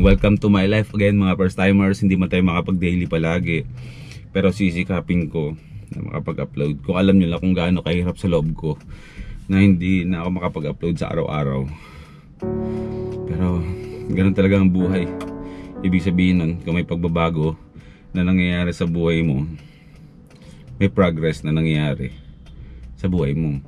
welcome to my life again mga first timers. Hindi man tayo makapag-daily palagi. Pero sisikapin ko na makapag-upload. Kung alam nyo lang kung gaano kahirap sa loob ko na hindi na ako makapag-upload sa araw-araw. Pero ganun talaga ang buhay. Ibig sabihin nun, kung may pagbabago na nangyayari sa buhay mo, may progress na nangyayari sa buhay mo.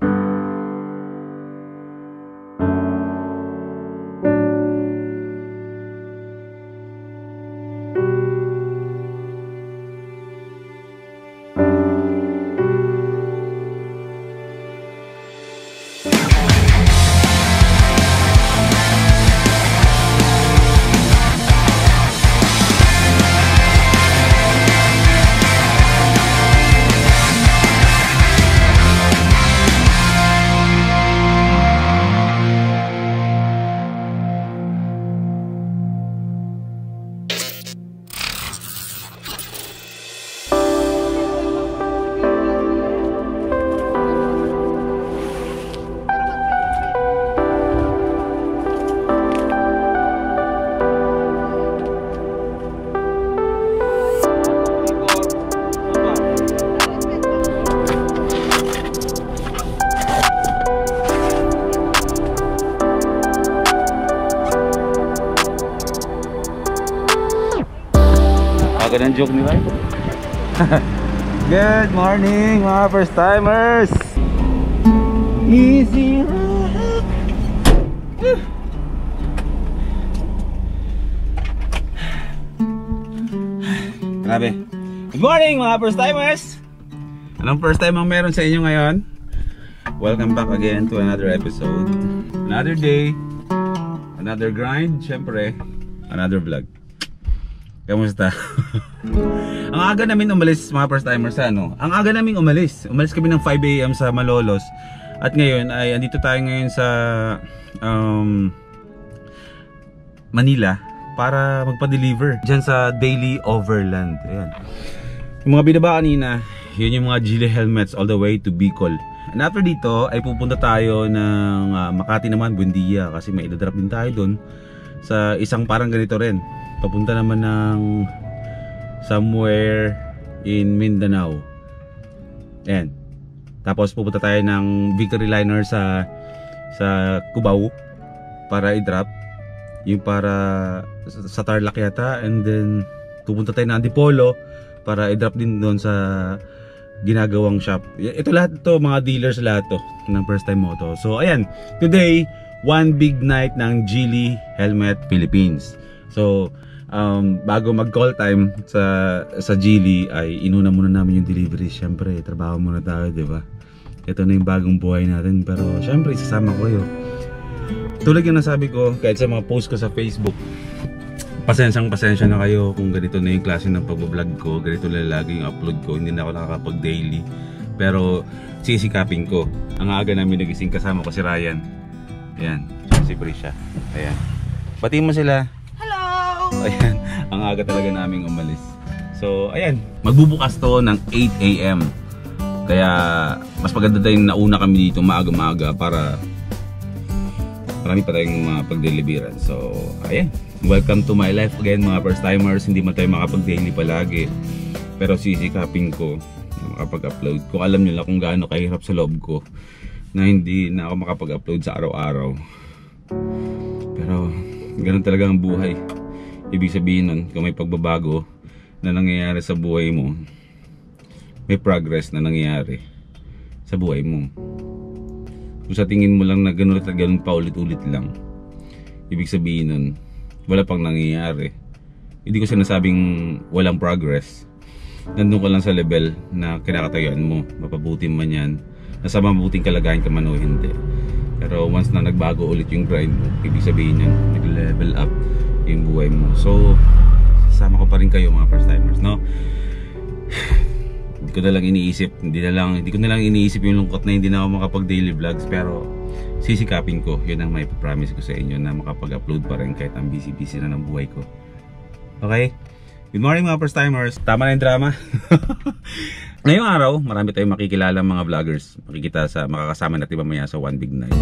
Joke ni Rai. Good morning mga first timers. Easy. Grabe. Good morning mga first timers. Anong first time ang meron sa inyo ngayon? Welcome back again to another episode. Another day. Another grind. Syempre, another vlog. Kamusta? ang aga namin umalis mga first timers ano? Ang aga namin umalis. Umalis kami ng 5 AM sa Malolos. At ngayon ay andito tayo ngayon sa um, Manila para magpa-deliver diyan sa Daily Overland. Ayan. Yung mga binaba kanina, yun yung mga Gile helmets all the way to Bicol. And after dito ay pupunta tayo ng uh, Makati naman, Buendia kasi may idadrop din tayo doon sa isang parang ganito rin papunta naman ng somewhere in Mindanao. Ayan. Tapos pupunta tayo ng Victory Liner sa sa Cubao para i-drop yung para sa Tarlac yata and then pupunta tayo ng Antipolo para i-drop din doon sa ginagawang shop. Ito lahat to mga dealers lahat to ng first time moto. So ayan, today one big night ng Geely Helmet Philippines. So um, bago mag call time sa sa Geely ay inuna muna namin yung delivery. Syempre, trabaho muna tayo, 'di ba? Ito na yung bagong buhay natin pero syempre isasama ko 'yo. Tulad yung nasabi ko kahit sa mga post ko sa Facebook, pasensyang pasensya na kayo kung ganito na yung klase ng pag-vlog ko, ganito na lagi yung upload ko, hindi na ako nakakapag daily. Pero sisikapin ko. Ang aga namin nagising kasama ko si Ryan. Ayan, si Prisha. Ayan. Pati mo sila. Ayan, ang aga talaga naming umalis. So, ayan, magbubukas to ng 8 a.m. Kaya, mas maganda tayong nauna kami dito maaga-maaga para marami pa tayong mga pagdeliveran. So, ayan, welcome to my life again mga first timers. Hindi man tayo makapag-daily palagi. Pero sisikapin ko na makapag-upload. Kung alam nyo lang kung gaano kahirap sa loob ko na hindi na ako makapag-upload sa araw-araw. Pero, ganun talaga ang buhay. Ibig sabihin nun, kung may pagbabago na nangyayari sa buhay mo, may progress na nangyayari sa buhay mo. Kung sa tingin mo lang na ganun at ganun pa ulit-ulit lang, ibig sabihin nun, wala pang nangyayari. Hindi ko sinasabing walang progress. Nandun ka lang sa level na kinakatayuan mo, mapabuti man yan, nasa mabuting kalagayan ka man o hindi. Pero once na nagbago ulit yung grind mo, ibig sabihin yan, nag-level up yung buhay mo. So, sama ko pa rin kayo mga first timers, no? hindi ko na lang iniisip, hindi na lang, hindi ko na lang iniisip yung lungkot na hindi na ako makapag daily vlogs pero sisikapin ko, yun ang may promise ko sa inyo na makapag-upload pa rin kahit ang busy-busy na ng buhay ko. Okay? Good morning mga first timers. Tama na yung drama. Ngayong araw, marami tayong makikilala mga vloggers. Makikita sa makakasama natin mamaya sa One Big Night.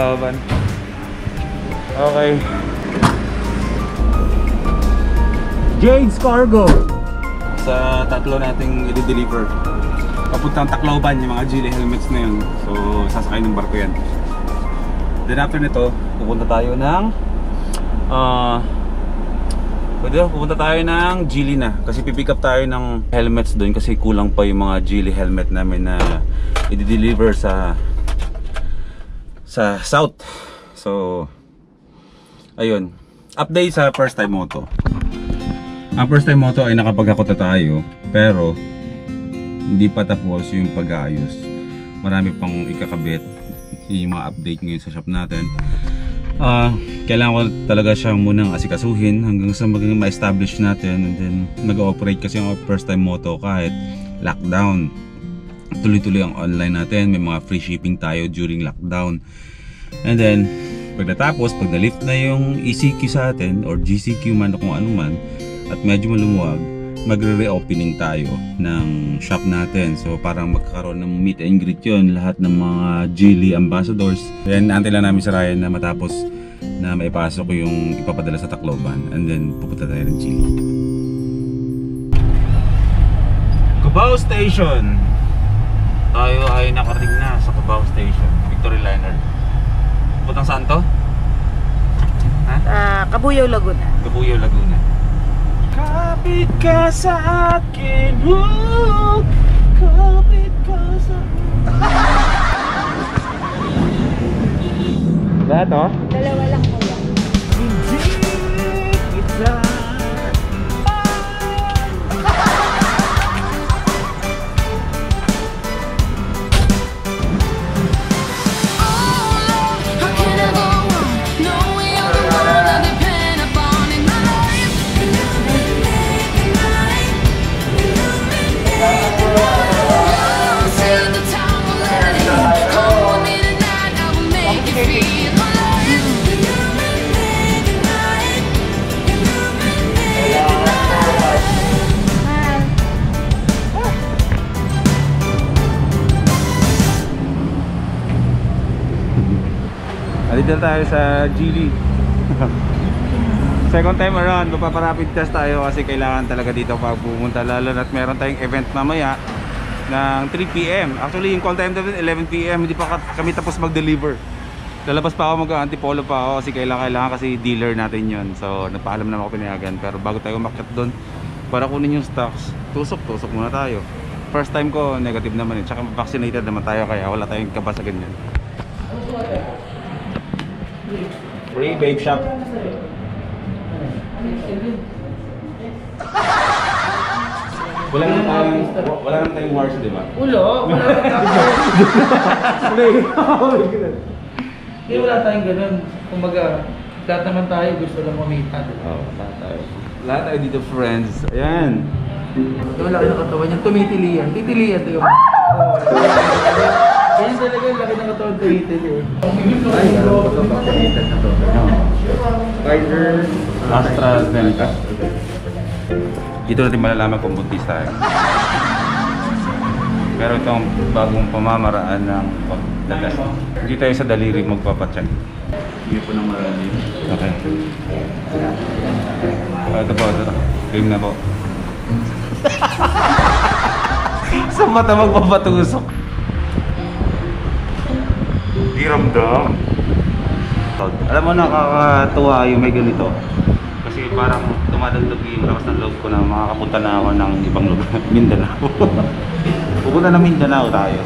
Taklaban. Okay. Jade's Cargo. Sa tatlo nating i-deliver. Papuntang Tacloban yung mga Geely helmets na yun. So, sasakay ng barko yan. Then after nito, pupunta tayo ng ah Pwede pupunta tayo ng Geely na kasi pipick up tayo ng helmets doon kasi kulang pa yung mga Geely helmet namin na i-deliver sa sa South. So ayun, update sa first time moto. Ang first time moto ay nakapagakot na tayo pero hindi pa tapos yung pag-aayos. Marami pang ikakabit yung mga update ngayon sa shop natin. Ah, kailangan ko talaga siya munang asikasuhin hanggang sa maging ma-establish natin and then nag-ooperate kasi ang first time moto kahit lockdown. Tuloy-tuloy ang online natin, may mga free shipping tayo during lockdown. And then pag natapos, pag na-lift na yung ECQ sa atin or GCQ man o kung ano man at medyo malumuwag, magre-reopening tayo ng shop natin. So parang magkakaroon ng meet and greet yun lahat ng mga Geely ambassadors. Then antay lang namin sa Ryan na matapos na maipasok ko yung ipapadala sa Tacloban and then pupunta tayo ng Geely. Cubao Station! Tayo ay nakarating na sa Cubao Station, Victory Liner. Pupuntang saan to? Ha? Ah, Kabuyaw, Laguna. Kabuyaw, Laguna. Kapit ka sa akin, oh, kapit ka sa Lahat oh? Dalawa lang kuya. Na tayo sa Geely. Second time around, mapaparapid test tayo kasi kailangan talaga dito pag pumunta lalo na't meron tayong event mamaya ng 3pm. Actually, yung call time natin 11pm, hindi pa ka- kami tapos mag-deliver. Lalabas pa ako mag-antipolo pa ako kasi kailangan, kailangan kasi dealer natin yon So, napaalam naman ako pinayagan. Pero bago tayo umakyat doon, para kunin yung stocks, tusok, tusok muna tayo. First time ko, negative naman eh. Tsaka vaccinated naman tayo kaya wala tayong kaba sa ganyan. Free vape shop. Wala naman tayong, wala naman tayong wars, di ba? Ulo, wala Hindi wala tayong ganun. Kumbaga, lahat naman tayo gusto lang mamita. di ba? Oo, lahat tayo. Lahat tayo dito, friends. Ayan. Yung laki ng katawan niya, tumitili yan. Titili yan, tiyo. Ganyan talaga yung laki ng katawan, tumitili. Ay, alam ko ito, vaccinated na to. Pfizer, AstraZeneca. Dito natin malalaman kung buntis tayo. Pero itong bagong pamamaraan ng pagdagas. Hindi tayo sa daliri magpapacheck. Hindi po ng malalim. Okay. Ah, ito po, ito. Cream na po. sa mata magpapatusok. Di ramdam. Alam mo nakakatuwa yung may ganito. Kasi parang dumadagdag yung lakas ng loob ko na makakapunta na ako ng ibang lugar. Mindanao. Pupunta na Mindanao tayo.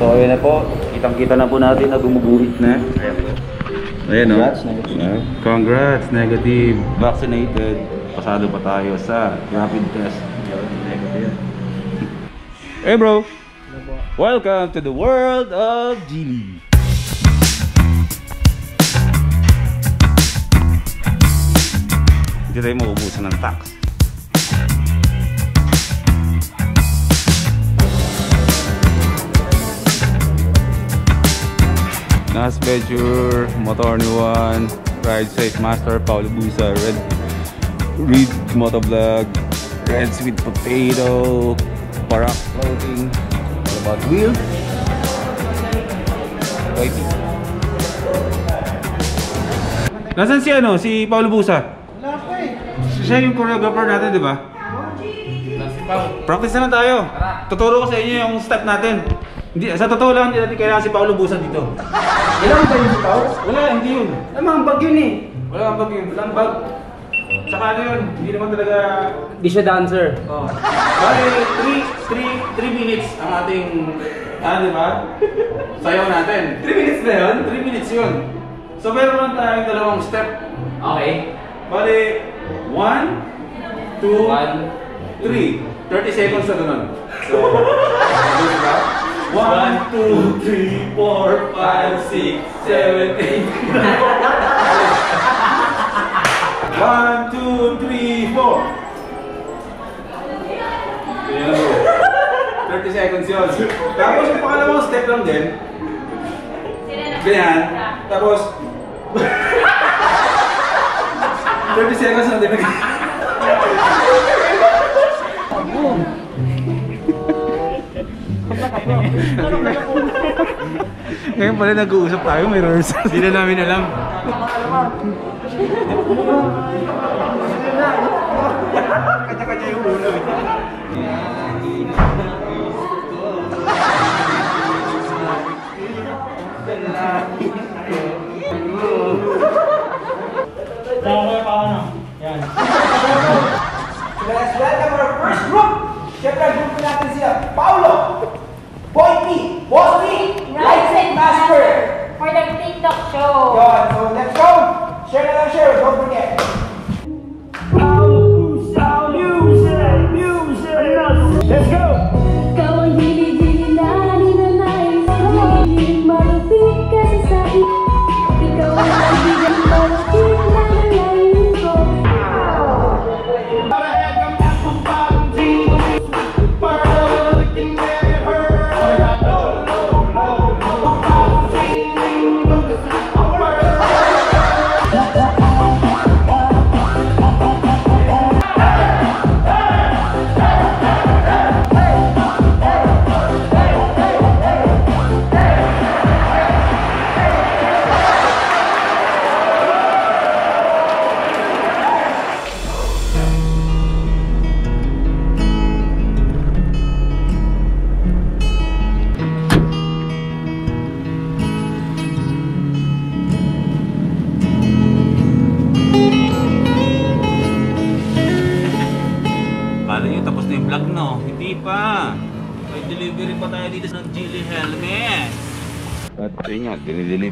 So ayun na po. Kitang kita na po natin na gumuguhit na. Ayan po. Ayan o. Congrats, negative. Congrats, negative. Vaccinated. Pasado pa tayo sa rapid test. Negative. Hey bro! Welcome to the world of Geely. Hindi tayo mauubusan ng tax. Nas Venture, Motor New One, Ride Safe Master, Paulo Busa, Red Reed Motovlog, Red Sweet Potato, Parak Clothing, About Wheels, YT. Nasaan si ano? Si Paulo Busa? Wala pa eh. Siya yung choreographer natin, di ba? Practice na lang tayo. Tuturo ko sa inyo yung step natin. Hindi, sa totoo lang, hindi natin kailangan si Paulo Busa dito. Ilang ba yung tao? Wala, hindi yun. Ay, mga bag yun eh. Wala kang bag yun. Walang bag. Tsaka ano yun, hindi naman talaga... Di siya dancer. Oh. Bali, 3 minutes ang ating... Ah, di ba? Sayaw natin. 3 minutes na yun? 3 minutes yun. So meron lang tayong dalawang step. Okay. Bali, 1, 2, One. 3. 30 seconds na ganun. So, diba? 1, 2, 3, 4, 5, 6, 7, 8. 1, 2, 3, 4. Yan na bro. 30 seconds yun. Tapos yung pangalawang step lang din. Ganyan. Tapos, 30 seconds lang din. Ngayon pala nag-uusap tayo, may rehearsal. Hindi na namin alam. Kanya-kanya yung ulo.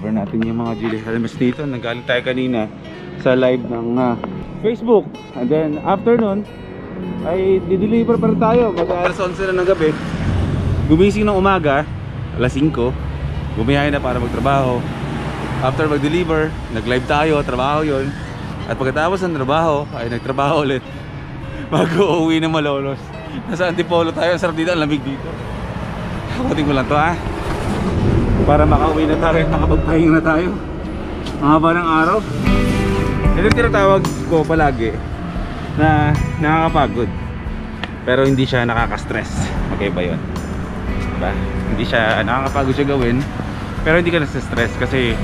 Dinideliver natin yung mga Geely Helmets dito. Nagaling tayo kanina sa live ng ah, Facebook. And then after nun, ay dideliver pa rin tayo. Mag alas 11 na ng gabi. Gumising ng umaga, alas 5. Bumiyahe na para magtrabaho. After mag-deliver, nag-live tayo, trabaho yon. At pagkatapos ng trabaho, ay nagtrabaho ulit. Mag-uwi ng malolos. Nasa Antipolo tayo, sarap dito, ang lamig dito. Hakutin ko lang to ha. Para makauwi na tayo, makapagpahinga na tayo. Ang haba ng araw. Ito tinatawag ko palagi na nakakapagod. Pero hindi siya nakaka-stress. Okay ba yun? Diba? Hindi siya, nakakapagod siya gawin. Pero hindi ka nasa-stress kasi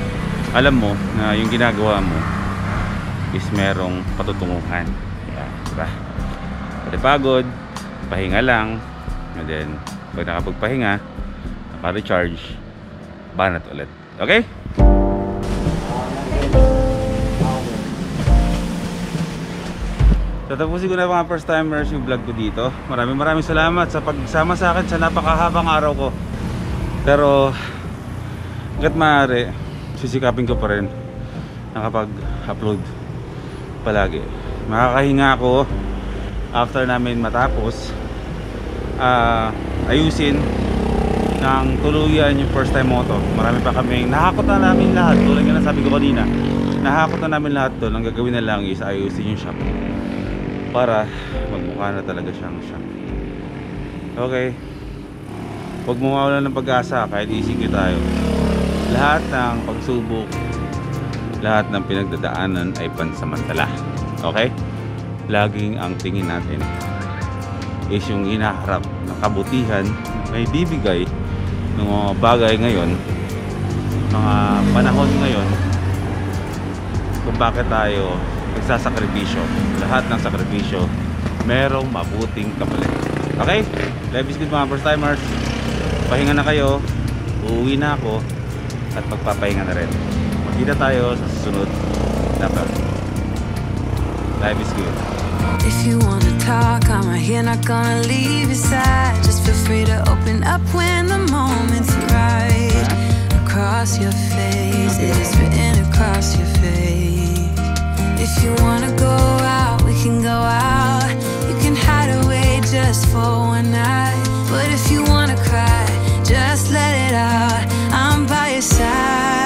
alam mo na yung ginagawa mo is merong patutunguhan. Yeah, diba? Pati pagod, pahinga lang. And then, pag nakapagpahinga, naka-recharge, banat ulit. Okay? Tatapusin ko na mga first timers yung vlog ko dito. Maraming maraming salamat sa pagsama sa akin sa napakahabang araw ko. Pero, hanggat maaari, sisikapin ko pa rin nakapag-upload palagi. Makakahinga ako after namin matapos ah, ayusin ng tuluyan yung first time moto. Marami pa kaming nahakot na namin lahat. Tulad nga ng sabi ko kanina, nahakot na namin lahat doon. Ang gagawin na lang is ayusin yung shop para magmukha na talaga siyang shop. Okay. Huwag mo mawalan ng pag-asa kahit ECQ tayo. lahat ng pagsubok, lahat ng pinagdadaanan ay pansamantala. Okay? Laging ang tingin natin is yung hinaharap na kabutihan may bibigay ng mga bagay ngayon, mga panahon ngayon, kung bakit tayo nagsasakripisyo. Lahat ng sakripisyo, merong mabuting kapalit. Okay? Life is good mga first timers. Pahinga na kayo. Uuwi na ako. At magpapahinga na rin. Magkita tayo sa susunod na. Life is good. If you wanna talk, I'm right here, not gonna leave your side. Just feel free to open up when the moment's right. Across your face, it is written across your face. If you wanna go out, we can go out. You can hide away just for one night. But if you wanna cry, just let it out. I'm by your side.